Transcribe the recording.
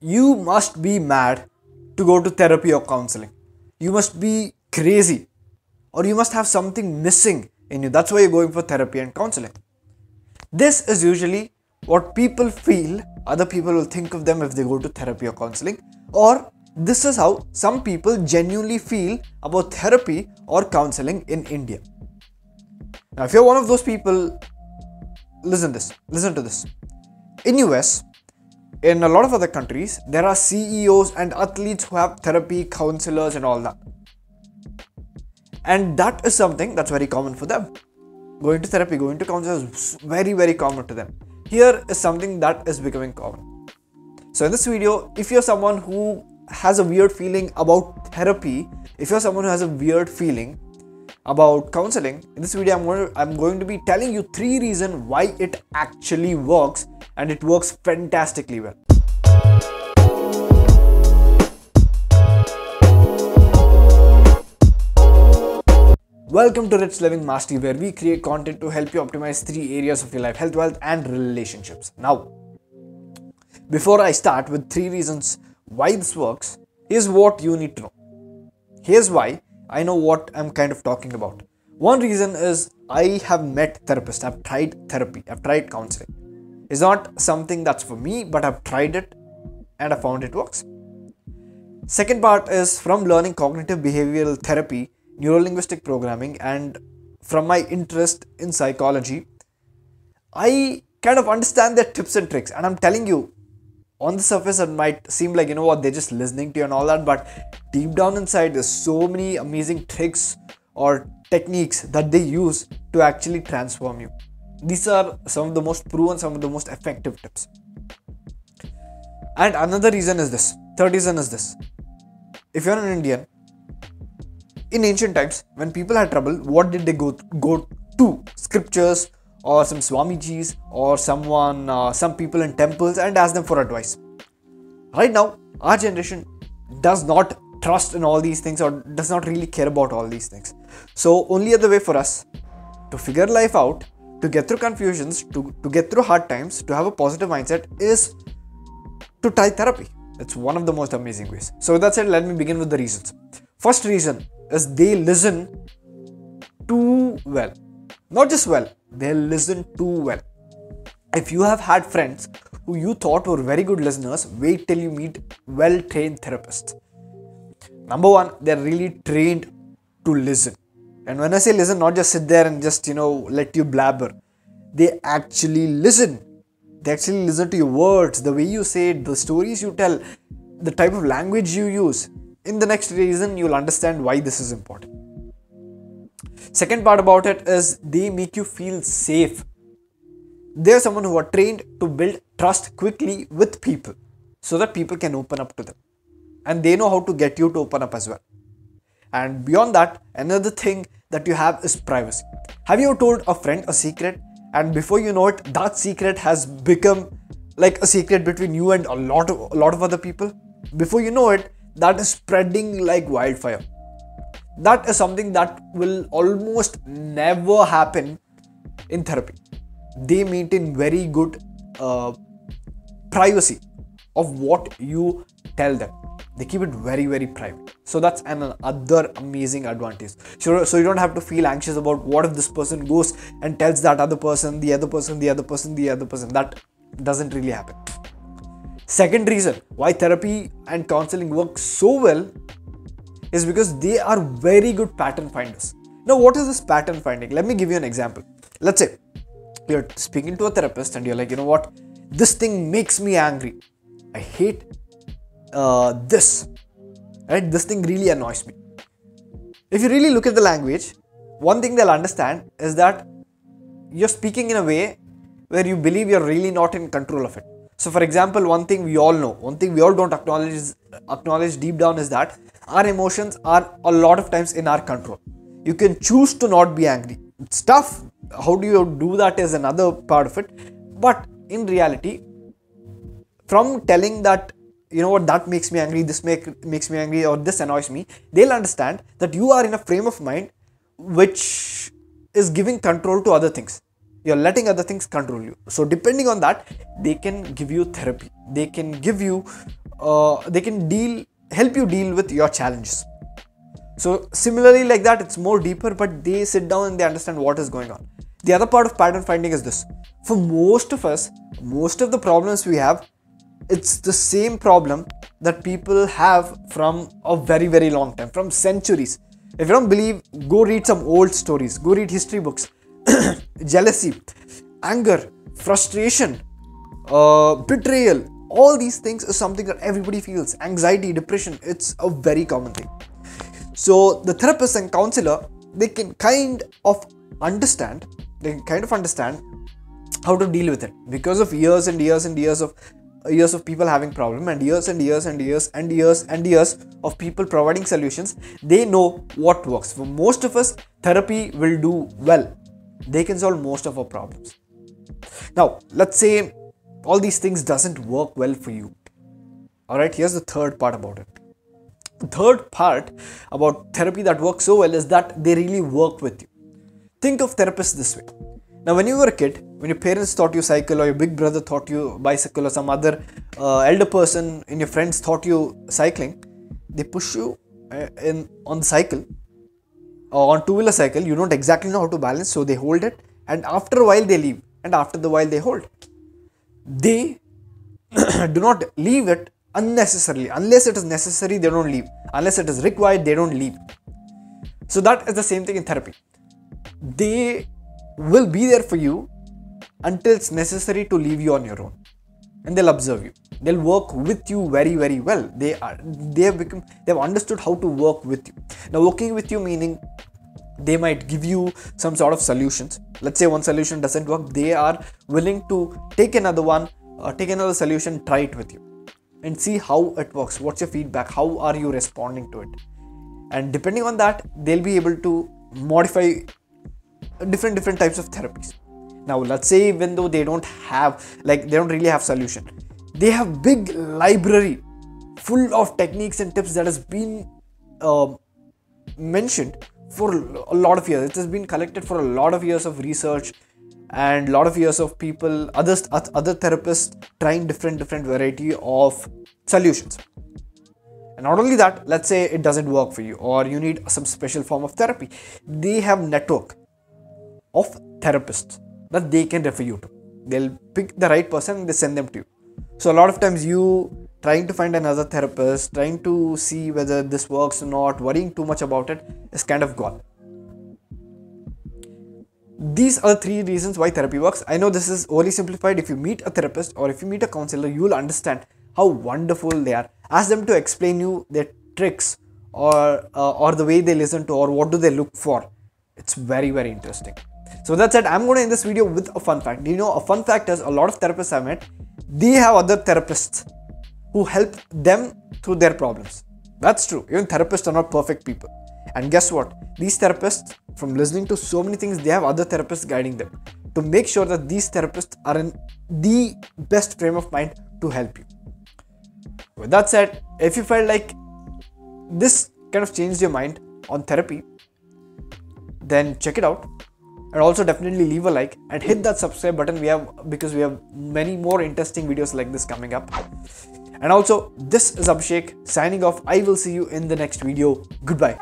you must be mad to go to therapy or counseling. You must be crazy or you must have something missing in you. That's why you're going for therapy and counseling. This is usually what people feel other people will think of them if they go to therapy or counseling, or this is how some people genuinely feel about therapy or counseling in India. Now, if you're one of those people, listen this, listen to this. In US, in a lot of other countries, there are CEOs and athletes who have therapy, counselors, and all that. And that is something that's very common for them. Going to therapy, going to counselors is very, very common to them. Here is something that is becoming common. So, in this video, if you're someone who has a weird feeling about therapy, if you're someone who has a weird feeling about counseling, in this video, I'm going to, I'm going to be telling you three reasons why it actually works and it works fantastically well. Welcome to Rich Living Mastery, where we create content to help you optimize three areas of your life health, wealth, and relationships. Now, before I start with three reasons why this works, here's what you need to know. Here's why I know what I'm kind of talking about. One reason is I have met therapists, I've tried therapy, I've tried counseling. It's not something that's for me, but I've tried it and I found it works. Second part is from learning cognitive behavioral therapy neurolinguistic programming and from my interest in psychology, I kind of understand their tips and tricks. And I'm telling you, on the surface, it might seem like, you know what, they're just listening to you and all that. But deep down inside, there's so many amazing tricks or techniques that they use to actually transform you. These are some of the most proven, some of the most effective tips. And another reason is this. Third reason is this. If you're an Indian, in ancient times, when people had trouble, what did they go go to? Scriptures or some Swamijis or someone, uh, some people in temples, and ask them for advice. Right now, our generation does not trust in all these things or does not really care about all these things. So, only other way for us to figure life out, to get through confusions, to, to get through hard times, to have a positive mindset is to try therapy. It's one of the most amazing ways. So, with that said, let me begin with the reasons. First reason is they listen too well. Not just well, they listen too well. If you have had friends who you thought were very good listeners, wait till you meet well trained therapists. Number one, they're really trained to listen. And when I say listen, not just sit there and just, you know, let you blabber, they actually listen. They actually listen to your words, the way you say it, the stories you tell, the type of language you use in the next reason you'll understand why this is important second part about it is they make you feel safe. They're someone who are trained to build trust quickly with people so that people can open up to them. And they know how to get you to open up as well. And beyond that another thing that you have is privacy. Have you told a friend a secret? And before you know it that secret has become like a secret between you and a lot of a lot of other people. Before you know it that is spreading like wildfire. That is something that will almost never happen in therapy. They maintain very good uh, privacy of what you tell them. They keep it very, very private. So that's another amazing advantage. So, so you don't have to feel anxious about what if this person goes and tells that other person, the other person, the other person, the other person. That doesn't really happen. Second reason why therapy and counseling work so well is because they are very good pattern finders. Now, what is this pattern finding? Let me give you an example. Let's say you're speaking to a therapist and you're like, you know what, this thing makes me angry. I hate uh, this. Right? This thing really annoys me. If you really look at the language, one thing they'll understand is that you're speaking in a way where you believe you're really not in control of it. So, for example, one thing we all know, one thing we all don't acknowledge acknowledge deep down is that our emotions are a lot of times in our control. You can choose to not be angry. Stuff. How do you do that is another part of it. But in reality, from telling that you know what that makes me angry, this make makes me angry, or this annoys me, they'll understand that you are in a frame of mind which is giving control to other things you're letting other things control you so depending on that they can give you therapy they can give you uh, they can deal help you deal with your challenges. So similarly like that it's more deeper but they sit down and they understand what is going on. The other part of pattern finding is this. For most of us most of the problems we have it's the same problem that people have from a very very long time from centuries. If you don't believe go read some old stories go read history books. Jealousy anger frustration uh, betrayal all these things is something that everybody feels. Anxiety depression it's a very common thing. So the therapist and counselor they can kind of understand they can kind of understand how to deal with it. Because of years and years and years of years of people having problem and years and years and years and years and years of people providing solutions they know what works. For most of us therapy will do well. They can solve most of our problems. Now let's say all these things doesn't work well for you. All right here's the third part about it. The third part about therapy that works so well is that they really work with you. Think of therapists this way. Now, when you were a kid, when your parents taught you cycle or your big brother taught you bicycle or some other uh, elder person in your friends taught you cycling, they push you uh, in on the cycle or on two-wheeler cycle. You don't exactly know how to balance, so they hold it, and after a while they leave, and after the while they hold. They do not leave it unnecessarily unless it is necessary. They don't leave unless it is required. They don't leave. So that is the same thing in therapy. They will be there for you until it's necessary to leave you on your own and they'll observe you they'll work with you very very well they are they have become they have understood how to work with you now working with you meaning they might give you some sort of solutions. Let's say one solution doesn't work they are willing to take another one uh, take another solution try it with you and see how it works. What's your feedback? How are you responding to it? And depending on that they'll be able to modify different different types of therapies. Now let's say even though they don't have like they don't really have solution they have big library full of techniques and tips that has been uh, mentioned for a lot of years it has been collected for a lot of years of research and a lot of years of people others other therapists trying different different variety of solutions and not only that let's say it doesn't work for you or you need some special form of therapy they have network of therapists that they can refer you to. They'll pick the right person and they send them to you. So a lot of times you trying to find another therapist, trying to see whether this works or not, worrying too much about it is kind of gone. These are three reasons why therapy works. I know this is overly simplified. If you meet a therapist or if you meet a counselor, you will understand how wonderful they are. Ask them to explain you their tricks or uh, or the way they listen to or what do they look for. It's very very interesting. So that said, I'm going to end this video with a fun fact. Do you know a fun fact is a lot of therapists I've met, they have other therapists who help them through their problems. That's true. Even therapists are not perfect people. And guess what? These therapists, from listening to so many things, they have other therapists guiding them to make sure that these therapists are in the best frame of mind to help you. With that said, if you felt like this kind of changed your mind on therapy, then check it out and also definitely leave a like and hit that subscribe button we have because we have many more interesting videos like this coming up and also this is abhishek signing off. I will see you in the next video. Goodbye